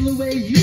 feel the way you